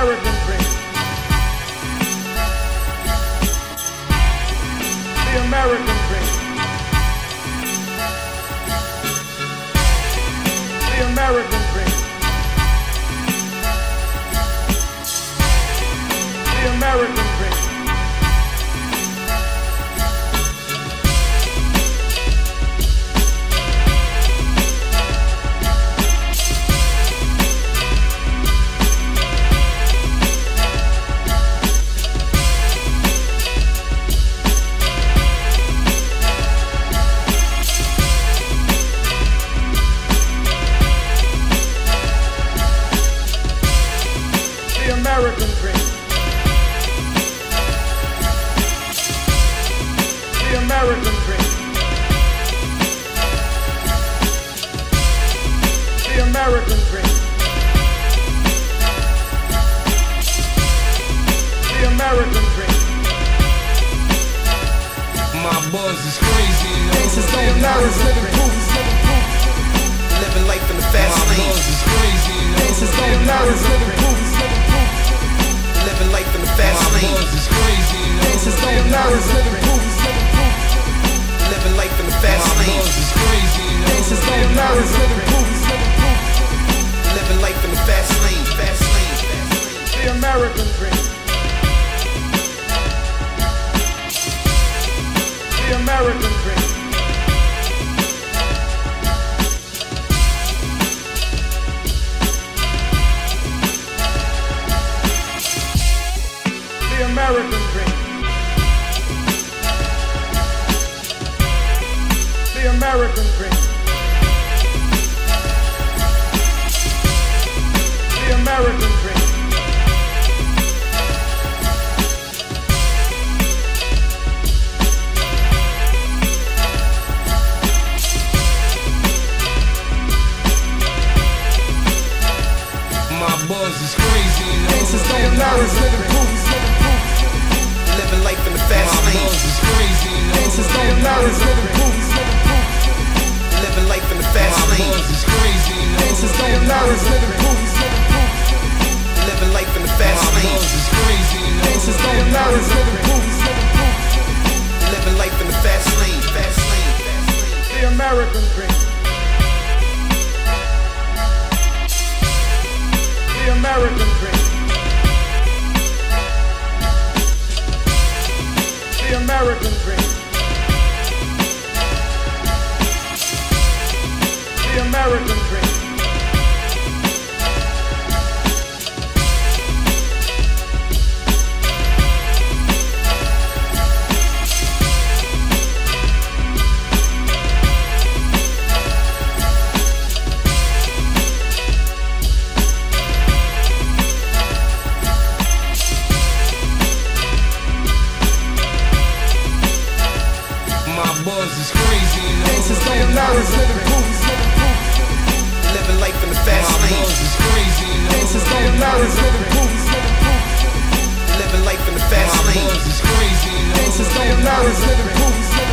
American dream. The American dream. The American dream. The American American dream. The American dream. The American dream. The American dream. My buzz is crazy. you know. Gangsters don't acknowledge living proof. Living life in the My fast lane. buzz is crazy. you know. Gangsters don't acknowledge living proof. Living life in the fast lane. buzz is crazy. you know. Gangsters don't living proof. Living life in the fast lane. buzz is crazy. you know. Gangsters don't living proof. Living life in the. Fast lane. Fast lane. The American dream. The American dream. The American dream. The American dream. My buzz is crazy. you know. Gangsters don't living proof. Fast lane. buzz is crazy. you know. Gangsters don't acknowledge living proof. Living life in the fast lane. buzz is crazy. you know. Gangsters don't acknowledge living proof. Living life in the fast lane. buzz is crazy. you know. Gangsters don't acknowledge living proof. Living life in the. Fast lane. Fast lane. The American dream. The American buzz is crazy. you know. Gangsters don't acknowledge living proof. Living life in the My fast lane. buzz is crazy. you know. Gangsters don't acknowledge living proof. Living life in the fast lane. buzz is crazy. you. Gangsters don't acknowledge living proof.